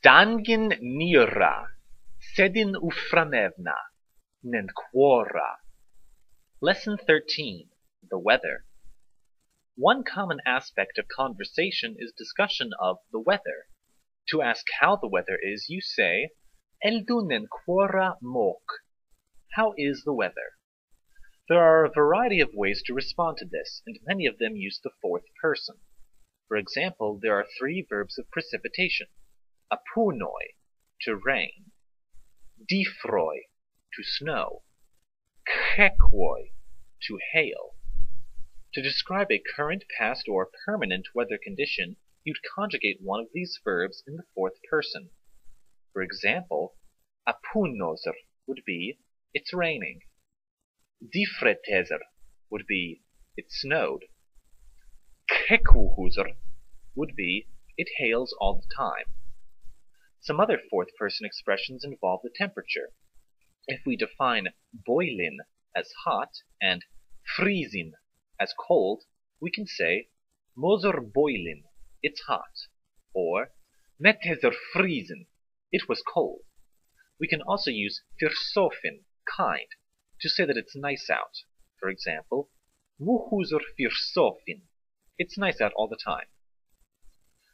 Dangin nira, sedin uframevna, nenquora. Lesson 13. The Weather. One common aspect of conversation is discussion of the weather. To ask how the weather is, you say, Eldu nenquora mok. How is the weather? There are a variety of ways to respond to this, and many of them use the fourth person. For example, there are three verbs of precipitation: apunoi, to rain; difroi, to snow; khekwoi, to hail. To describe a current, past, or permanent weather condition, you'd conjugate one of these verbs in the fourth person. For example, apunnoser would be it's raining. Difreteser would be it snowed. Khekuhuser would be it hails all the time. Some other fourth person expressions involve the temperature. If we define boilin as hot and frizin as cold, we can say Moser boilin, it's hot, or Meteser frizin, it was cold. We can also use firsofin, kind, to say that it's nice out. For example, Wuhuser firsofin, it's nice out all the time.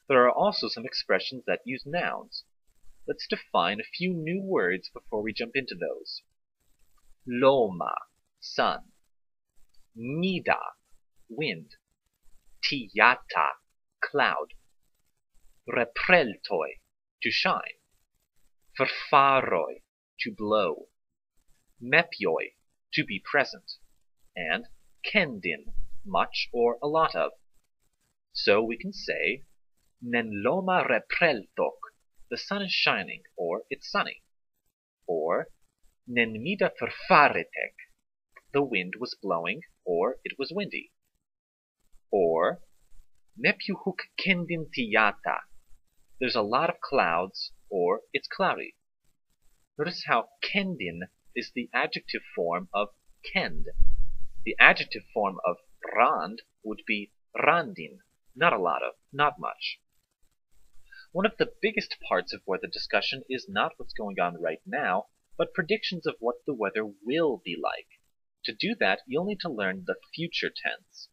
There are also some expressions that use nouns. Let's define a few new words before we jump into those. Loma, sun. Mida, wind. Tiyata, cloud. Repreltoi, to shine. Frfaroi, to blow. Mepyoi, to be present. And kendin, much or a lot of. So we can say, Nen loma repreltok, the sun is shining, or it's sunny. Or, Nen mida the wind was blowing, or it was windy. Or, Nepiuhuk kendin tiyata, there's a lot of clouds, or it's cloudy. Notice how kendin is the adjective form of kend. The adjective form of rand would be randin, not a lot of, not much. One of the biggest parts of weather discussion is not what's going on right now, but predictions of what the weather will be like. To do that, you'll need to learn the future tense.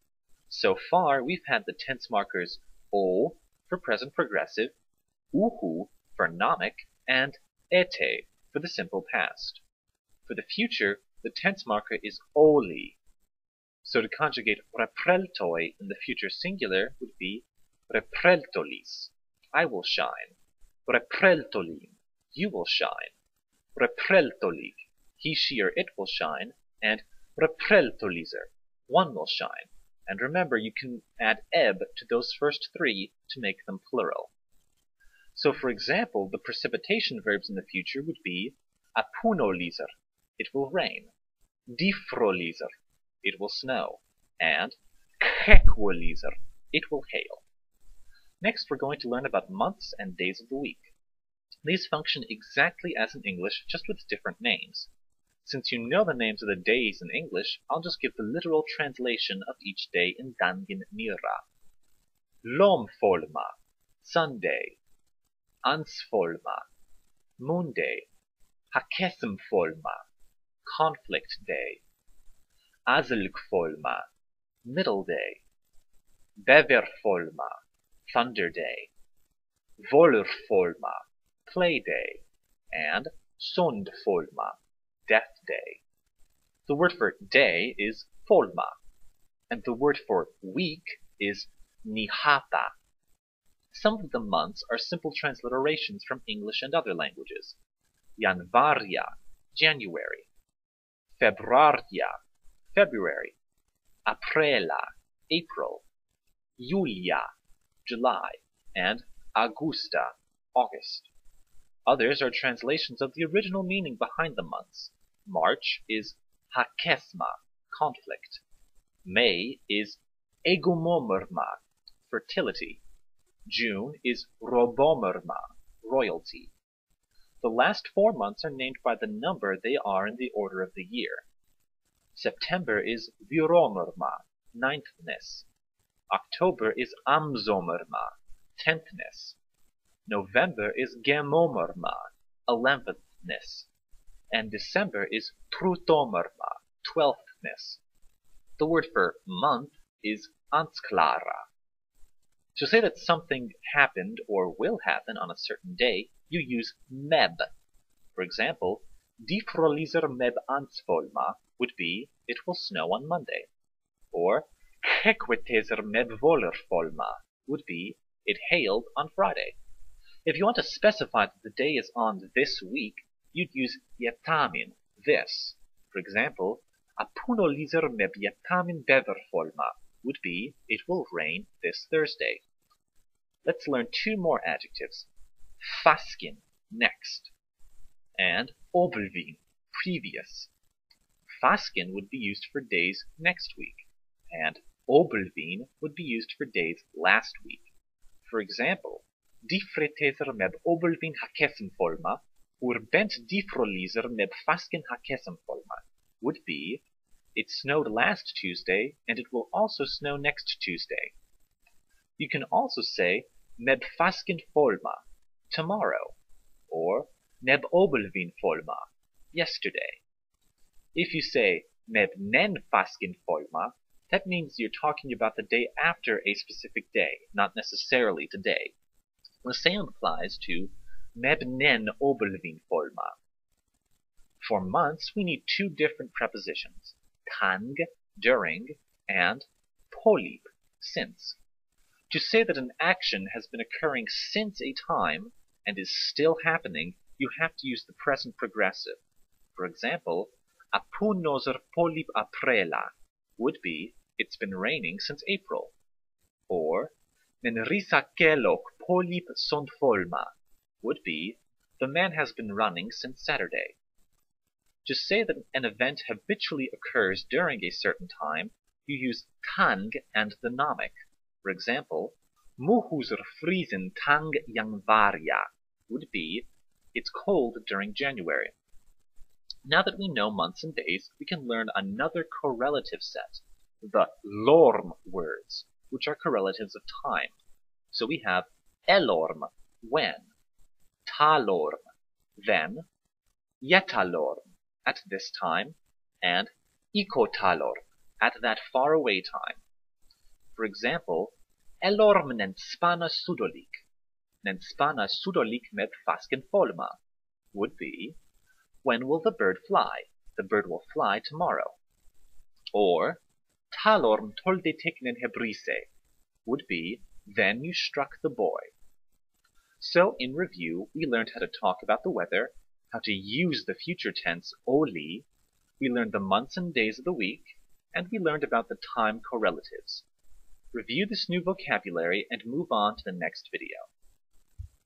So far, we've had the tense markers o for present progressive, uhu for nomic, and ete for the simple past. For the future, the tense marker is oli. So to conjugate repreltoi in the future singular would be repreltolis, I will shine. Repreltolin, you will shine. Repreltolig, he, she, or it will shine. And repreltoliser, one will shine. And remember, you can add eb to those first three to make them plural. So for example, the precipitation verbs in the future would be apunoliser, it will rain, difroliser, it will snow, and khekwoliser, it will hail. Next, we're going to learn about months and days of the week. These function exactly as in English, just with different names. Since you know the names of the days in English, I'll just give the literal translation of each day in Dangin Nira. Lomfolma, Sunday. Ansfolma, Moon Day. Hakesmfolma, Conflict Day. Azlgfolma, Middle Day. Beverfolma, Thunder Day. Volrfolma, Play Day. And Sondfolma, Death Day. The word for day is folma, and the word for week is nihata. Some of the months are simple transliterations from English and other languages. Yanvarya, January. Febrarya, February. Aprela, April. Yulya, July. And Augusta, August. Others are translations of the original meaning behind the months. March is hakesma, conflict. May is egumomrma, fertility. June is robomrma, royalty. The last four months are named by the number they are in the order of the year. September is viromrma, ninethness. October is amzomrma, tenthness. November is Gemomrma, eleventhniss, and December is Trutomrma, twelfthniss. The word for month is Ansklara. To say that something happened or will happen on a certain day, you use meb. For example, Difroliser meb Ansfolma would be it will snow on Monday. Or meb Volrfolma would be it hailed on Friday. If you want to specify that the day is on this week, you'd use yetamin, this. For example, Apunoliser meb yetamin beverfolma would be it will rain this Thursday. Let's learn two more adjectives. Faskin, next, and oblvin, previous. Faskin would be used for days next week, and oblvin would be used for days last week. For example, Die fretezer meb oblvin hakesmfolma or bent die frolizer meb faskin hakesmfolma would be it snowed last Tuesday and it will also snow next Tuesday. You can also say neb faskin folma, tomorrow, or neb oblvin folma, yesterday. If you say neb nen faskin folma, that means you're talking about the day after a specific day, not necessarily today. The same applies to neb nen oblvin folma. For months, we need two different prepositions, tang, during, and polip, since. To say that an action has been occurring since a time and is still happening, you have to use the present progressive. For example, apunnoser polip aprela would be it's been raining since April. Or nen risakelok polip sont folma would be the man has been running since Saturday. To say that an event habitually occurs during a certain time, you use tang and the nomic. For example, Muhusr frizin tang yanvarya would be it's cold during January. Now that we know months and days, we can learn another correlative set, the lorm words, which are correlatives of time. So we have elorm, when, talorm, then, yetalorm, at this time, and ikotalorm, at that faraway time. For example, elorm nenspana sudolik, nenspana sudolik med faskin folma, would be, when will the bird fly? The bird will fly tomorrow. Or, talorm toldeteknen hebrise, would be, then you struck the boy. So in review, we learned how to talk about the weather, how to use the future tense oli, we learned the months and days of the week, and we learned about the time correlatives. Review this new vocabulary and move on to the next video.